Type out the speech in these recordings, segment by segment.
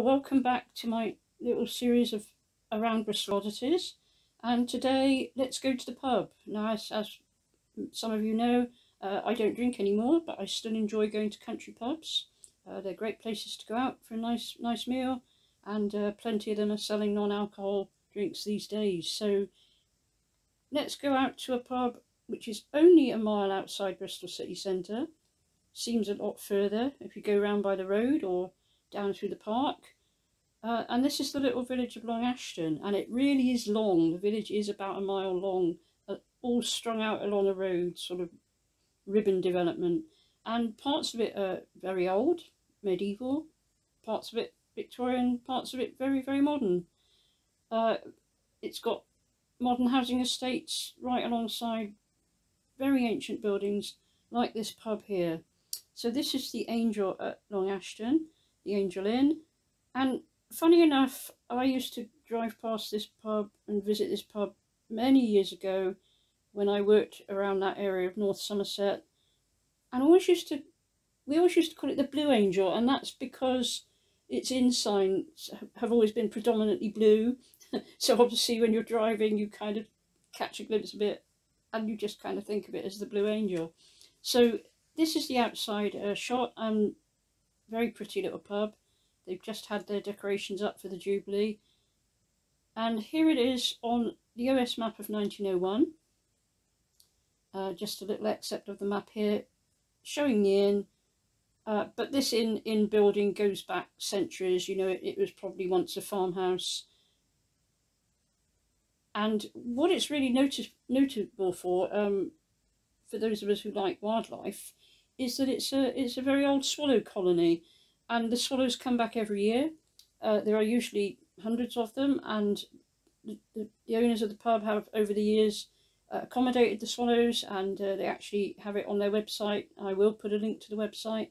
Well, welcome back to my little series of around Bristol oddities. And today, let's go to the pub. Now, as, as some of you know, uh, I don't drink anymore, but I still enjoy going to country pubs. Uh, they're great places to go out for a nice, nice meal, and uh, plenty of them are selling non-alcohol drinks these days. So, let's go out to a pub which is only a mile outside Bristol city centre. Seems a lot further if you go round by the road or down through the park. Uh, and this is the little village of Long Ashton, and it really is long. The village is about a mile long, uh, all strung out along a road, sort of ribbon development. And parts of it are very old, medieval, parts of it Victorian, parts of it very, very modern. Uh, it's got modern housing estates right alongside very ancient buildings like this pub here. So this is the Angel at Long Ashton the Angel Inn. And funny enough, I used to drive past this pub and visit this pub many years ago when I worked around that area of North Somerset. And always used to, we always used to call it the Blue Angel, and that's because its inn signs have always been predominantly blue. so obviously when you're driving, you kind of catch a glimpse of it and you just kind of think of it as the Blue Angel. So this is the outside uh, shot. Um, very pretty little pub. They've just had their decorations up for the Jubilee. And here it is on the OS map of 1901. Uh, just a little excerpt of the map here showing the inn. Uh, but this inn, inn building goes back centuries. You know, it, it was probably once a farmhouse. And what it's really notice, notable for, um, for those of us who like wildlife, is that it's a it's a very old swallow colony, and the swallows come back every year. Uh, there are usually hundreds of them, and the, the, owners of the pub have over the years uh, accommodated the swallows, and uh, they actually have it on their website. I will put a link to the website.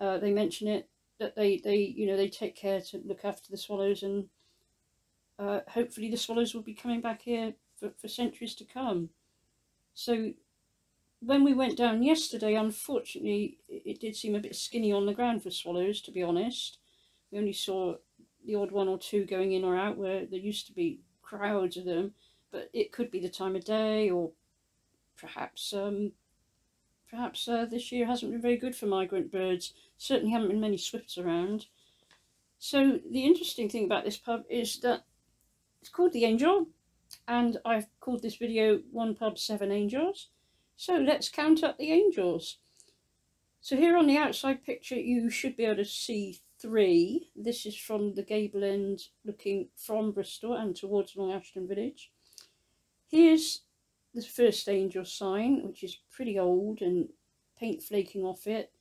Uh, they mention it that they they you know they take care to look after the swallows, and uh, hopefully the swallows will be coming back here for, for centuries to come. So when we went down yesterday, unfortunately, it did seem a bit skinny on the ground for swallows, to be honest. We only saw the odd one or two going in or out where there used to be crowds of them, but it could be the time of day or perhaps um, perhaps uh, this year hasn't been very good for migrant birds. Certainly haven't been many swifts around. So the interesting thing about this pub is that it's called The Angel, and I've called this video One Pub Seven Angels. So let's count up the angels. So here on the outside picture you should be able to see three. This is from the gable end looking from Bristol and towards Long Ashton village. Here's the first angel sign which is pretty old and paint flaking off it.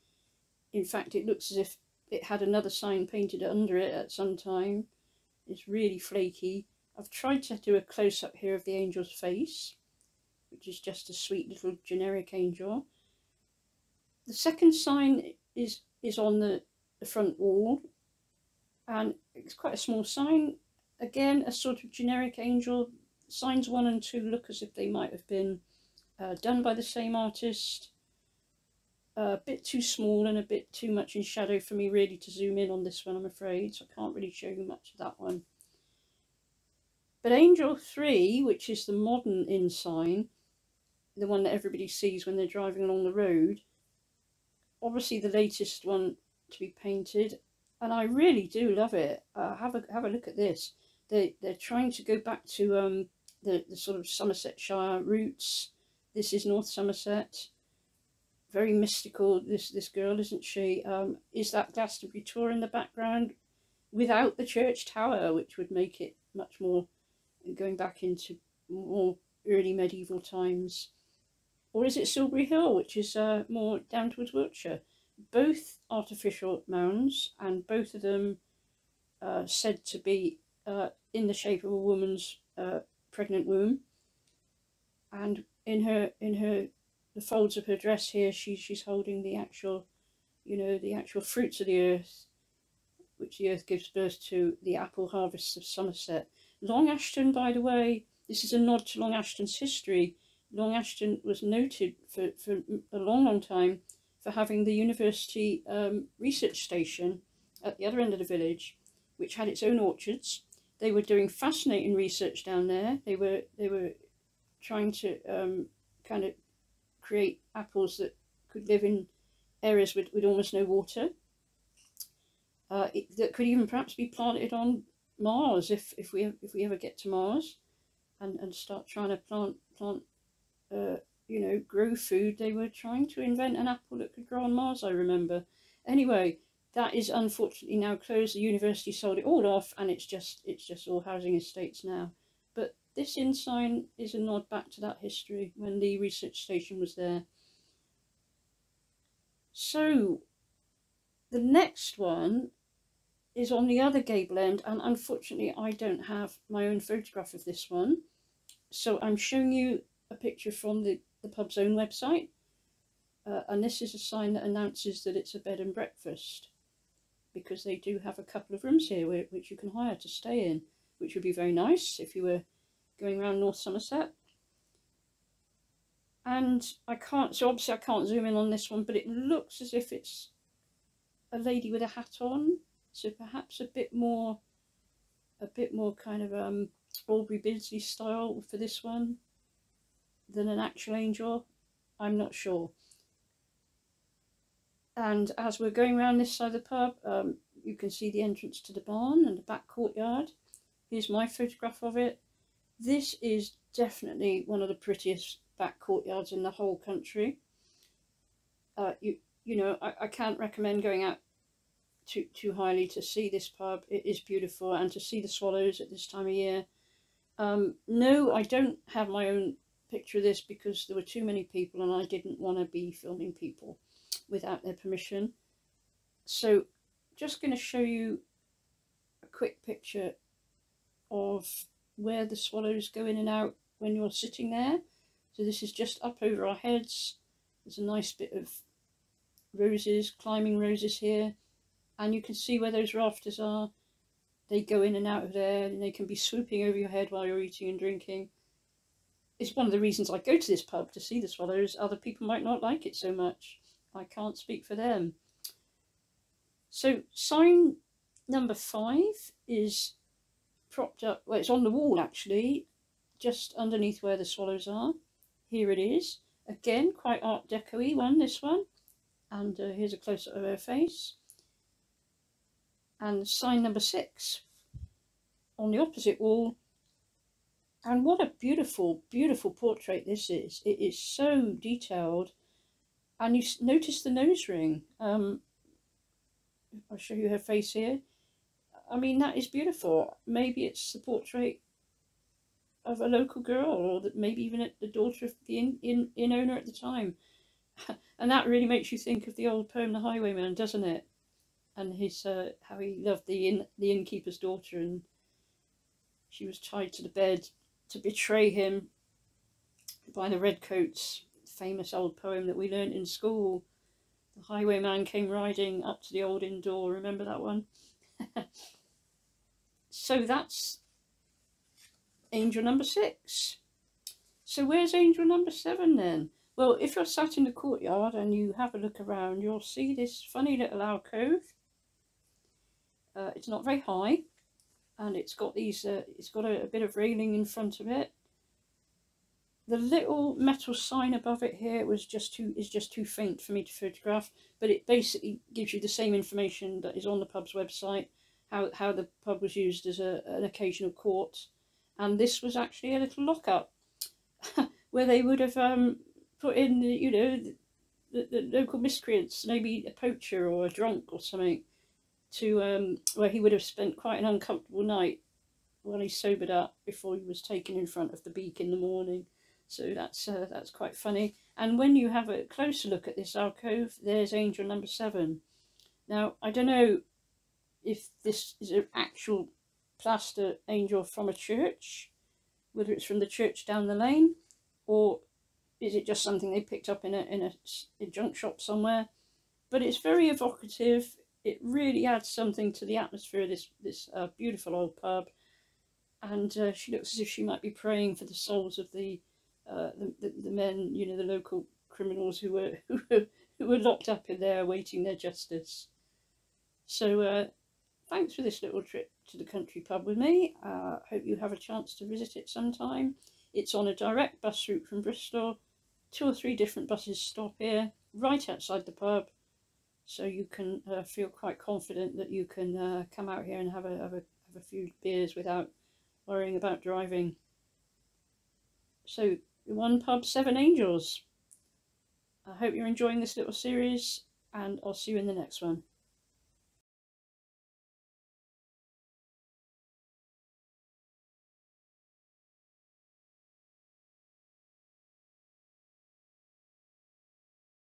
In fact it looks as if it had another sign painted under it at some time. It's really flaky. I've tried to do a close-up here of the angel's face which is just a sweet little generic angel. The second sign is, is on the, the front wall and it's quite a small sign. Again, a sort of generic angel. Signs one and two look as if they might have been uh, done by the same artist. Uh, a bit too small and a bit too much in shadow for me really to zoom in on this one, I'm afraid. So I can't really show you much of that one. But Angel 3, which is the modern inn sign, the one that everybody sees when they're driving along the road. Obviously the latest one to be painted and I really do love it. Uh, have a have a look at this. They they're trying to go back to um the, the sort of Somersetshire roots. This is North Somerset. Very mystical. This this girl, isn't she? Um, is that Glastonbury Tor in the background, without the church tower, which would make it much more going back into more early medieval times or is it Silbury Hill, which is uh, more down towards Wiltshire? Both artificial mounds, and both of them uh, said to be uh, in the shape of a woman's uh, pregnant womb. And in her in her the folds of her dress here, she she's holding the actual, you know, the actual fruits of the earth, which the earth gives birth to, the apple harvests of Somerset. Long Ashton, by the way, this is a nod to Long Ashton's history Long Ashton was noted for, for a long, long time for having the university um, research station at the other end of the village, which had its own orchards. They were doing fascinating research down there. They were they were trying to um, kind of create apples that could live in areas with, with almost no water. Uh, it, that could even perhaps be planted on Mars if, if we if we ever get to Mars, and, and start trying to plant plant uh, you know grow food. They were trying to invent an apple that could grow on Mars. I remember. Anyway, that is unfortunately now closed. The university sold it all off, and it's just it's just all housing estates now. But this inn is a nod back to that history when the research station was there. So, the next one is on the other gable end, and unfortunately, I don't have my own photograph of this one. So, I'm showing you a picture from the, the pub's own website. Uh, and this is a sign that announces that it's a bed and breakfast because they do have a couple of rooms here which you can hire to stay in, which would be very nice if you were going around North Somerset. And I can't, so obviously I can't zoom in on this one, but it looks as if it's a lady with a hat on. So perhaps a bit more, a bit more kind of um, Aubrey Beardsley style for this one than an actual angel. I'm not sure. And as we're going around this side of the pub, um, you can see the entrance to the barn and the back courtyard. Here's my photograph of it. This is definitely one of the prettiest back courtyards in the whole country. Uh, you you know, I, I can't recommend going out too, too highly to see this pub. It is beautiful and to see the swallows at this time of year. Um, no, I don't have my own picture of this because there were too many people and I didn't want to be filming people without their permission. So just going to show you a quick picture of where the swallows go in and out when you're sitting there. So this is just up over our heads. There's a nice bit of roses, climbing roses here. And you can see where those rafters are. They go in and out of there and they can be swooping over your head while you're eating and drinking. It's one of the reasons I go to this pub to see the swallows. Other people might not like it so much. I can't speak for them. So sign number five is propped up, well it's on the wall actually, just underneath where the swallows are. Here it is. Again, quite art deco one, this one. And uh, here's a close-up of her face. And sign number six on the opposite wall. And what a beautiful, beautiful portrait this is. It is so detailed and you notice the nose ring. Um, I'll show you her face here. I mean, that is beautiful. Maybe it's the portrait of a local girl, or that maybe even the daughter of the inn, inn, inn owner at the time. and that really makes you think of the old poem, The Highwayman, doesn't it? And his uh, how he loved the inn, the innkeeper's daughter, and she was tied to the bed to betray him by the redcoats famous old poem that we learnt in school. The highwayman came riding up to the old inn door. Remember that one? so that's angel number six. So where's angel number seven then? Well, if you're sat in the courtyard and you have a look around, you'll see this funny little alcove. Uh, it's not very high, and it's got these. Uh, it's got a, a bit of railing in front of it, the little metal sign above it here was just too is just too faint for me to photograph, but it basically gives you the same information that is on the pub's website, how, how the pub was used as a, an occasional court. And this was actually a little lockup where they would have um, put in, you know, the, the local miscreants, maybe a poacher or a drunk or something, to um, where he would have spent quite an uncomfortable night while he sobered up before he was taken in front of the beak in the morning. So that's uh, that's quite funny. And when you have a closer look at this alcove, there's angel number seven. Now, I don't know if this is an actual plaster angel from a church, whether it's from the church down the lane, or is it just something they picked up in a, in a, a junk shop somewhere? But it's very evocative. It really adds something to the atmosphere of this, this uh, beautiful old pub. And uh, she looks as if she might be praying for the souls of the uh, the, the, the men, you know, the local criminals who were who were, who were locked up in there awaiting their justice. So uh, thanks for this little trip to the country pub with me. Uh, hope you have a chance to visit it sometime. It's on a direct bus route from Bristol. Two or three different buses stop here, right outside the pub. So you can uh, feel quite confident that you can uh, come out here and have a, have a have a few beers without worrying about driving. So one pub, seven angels. I hope you're enjoying this little series, and I'll see you in the next one.